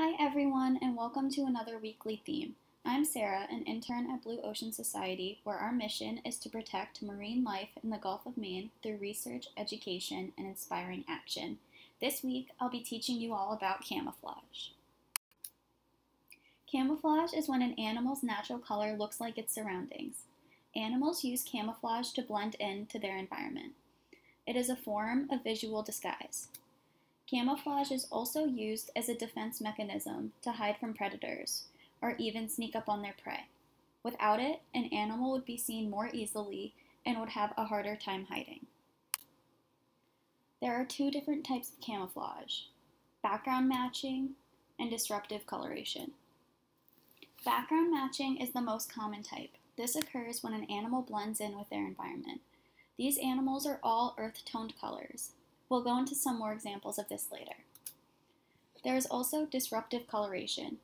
Hi everyone and welcome to another weekly theme. I'm Sarah, an intern at Blue Ocean Society, where our mission is to protect marine life in the Gulf of Maine through research, education, and inspiring action. This week, I'll be teaching you all about camouflage. Camouflage is when an animal's natural color looks like its surroundings. Animals use camouflage to blend in to their environment. It is a form of visual disguise. Camouflage is also used as a defense mechanism to hide from predators, or even sneak up on their prey. Without it, an animal would be seen more easily and would have a harder time hiding. There are two different types of camouflage background matching and disruptive coloration. Background matching is the most common type. This occurs when an animal blends in with their environment. These animals are all earth toned colors, We'll go into some more examples of this later. There is also disruptive coloration.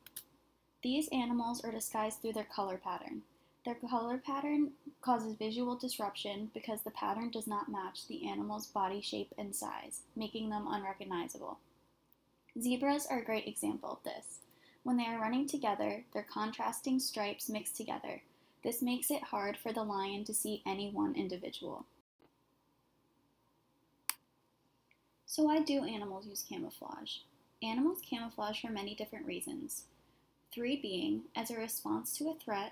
These animals are disguised through their color pattern. Their color pattern causes visual disruption because the pattern does not match the animal's body shape and size, making them unrecognizable. Zebras are a great example of this. When they are running together, their contrasting stripes mix together. This makes it hard for the lion to see any one individual. So why do animals use camouflage? Animals camouflage for many different reasons. Three being as a response to a threat,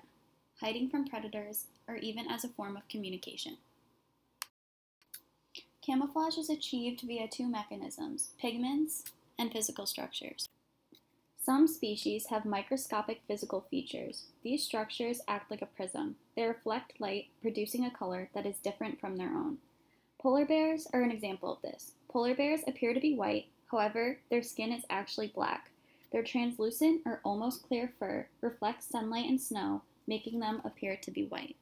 hiding from predators, or even as a form of communication. Camouflage is achieved via two mechanisms, pigments and physical structures. Some species have microscopic physical features. These structures act like a prism. They reflect light, producing a color that is different from their own. Polar bears are an example of this. Polar bears appear to be white, however, their skin is actually black. Their translucent or almost clear fur reflects sunlight and snow, making them appear to be white.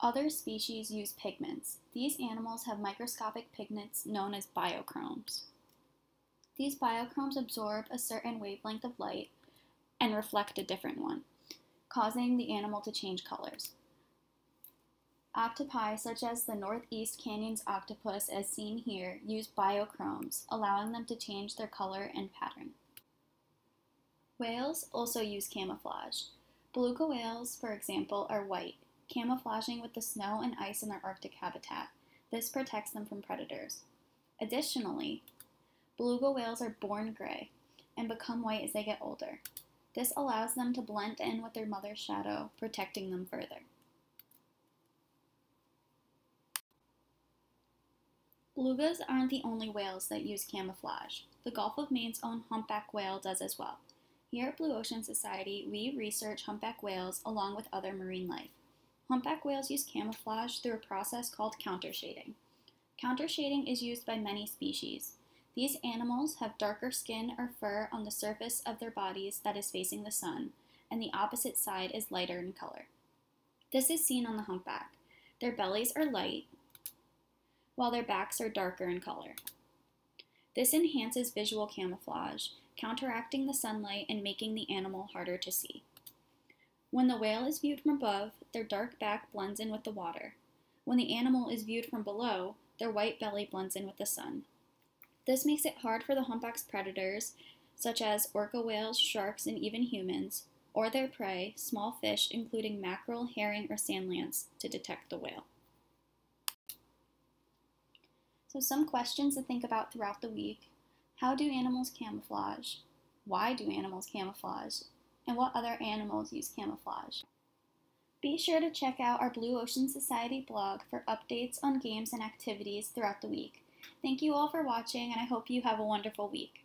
Other species use pigments. These animals have microscopic pigments known as biochromes. These biochromes absorb a certain wavelength of light and reflect a different one, causing the animal to change colors. Octopi, such as the Northeast Canyon's octopus as seen here, use biochromes, allowing them to change their color and pattern. Whales also use camouflage. Beluga whales, for example, are white, camouflaging with the snow and ice in their Arctic habitat. This protects them from predators. Additionally, beluga whales are born gray and become white as they get older. This allows them to blend in with their mother's shadow, protecting them further. Belugas aren't the only whales that use camouflage. The Gulf of Maine's own humpback whale does as well. Here at Blue Ocean Society, we research humpback whales along with other marine life. Humpback whales use camouflage through a process called countershading. Countershading is used by many species. These animals have darker skin or fur on the surface of their bodies that is facing the sun, and the opposite side is lighter in color. This is seen on the humpback. Their bellies are light, while their backs are darker in color. This enhances visual camouflage, counteracting the sunlight and making the animal harder to see. When the whale is viewed from above, their dark back blends in with the water. When the animal is viewed from below, their white belly blends in with the sun. This makes it hard for the humpback's predators, such as orca whales, sharks, and even humans, or their prey, small fish including mackerel, herring, or sand lance, to detect the whale. So, some questions to think about throughout the week How do animals camouflage? Why do animals camouflage? And what other animals use camouflage? Be sure to check out our Blue Ocean Society blog for updates on games and activities throughout the week. Thank you all for watching, and I hope you have a wonderful week.